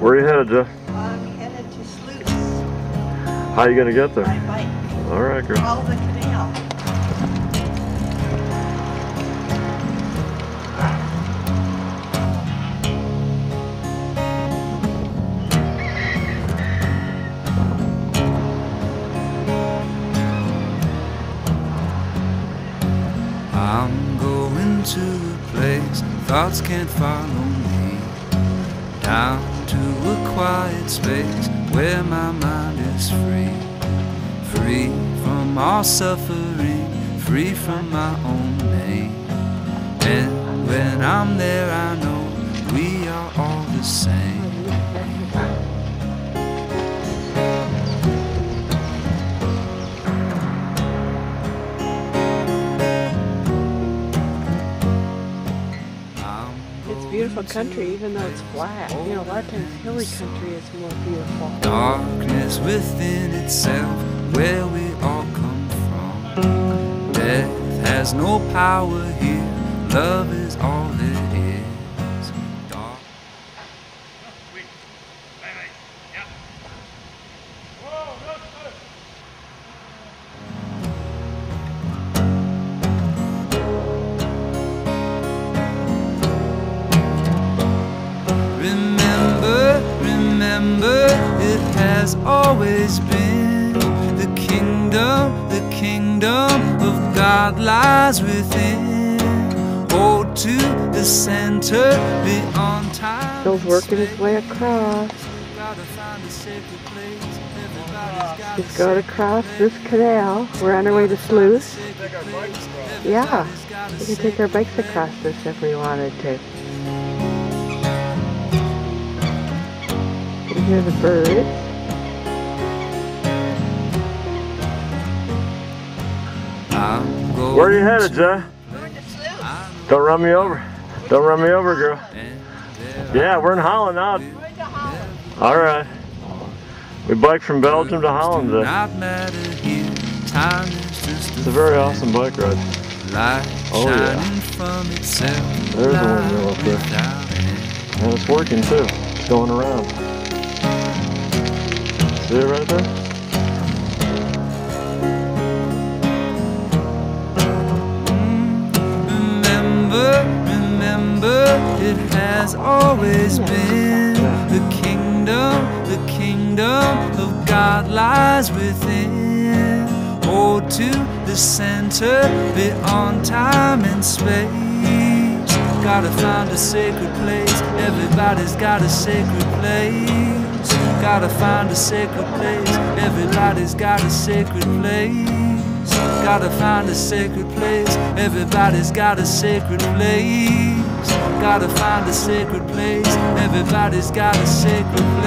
Where are you headed, Jeff? I'm headed to Sluis How are you gonna get by there? bike. All right, girl. Follow the canal. I'm going to a place thoughts can't follow me. Down to a quiet space where my mind is free. Free from all suffering, free from my own name. And when I'm there, I know we are all the same. It's beautiful country, even though it's flat. You know, a lot of times hilly country is more beautiful. Darkness within itself, where we all come from. Death has no power here, love is all there remember, it has always been the kingdom, the kingdom of God lies within. Hold to the center, beyond time. Bill's working his way across. He's got to cross this canal. We're on our way to Sluis. Yeah, we can take our bikes across this if we wanted to. Hear the birds. Where are you headed, Sluis. Don't run me over. Don't run me over, girl. Yeah, we're in Holland now. All right. We biked from Belgium to Holland today. It's a very awesome bike ride. Oh, yeah. There's a windmill up there. And it's working too. It's going around. See it right there? Remember, remember, it has always been the kingdom, the kingdom of God lies within. Hold to the center, beyond time and space. Gotta find a sacred place. Everybody's got a sacred place. Gotta find a sacred place. Everybody's got a sacred place. Gotta find a sacred place. Everybody's got a sacred place. Gotta find a sacred place. Everybody's got a sacred place.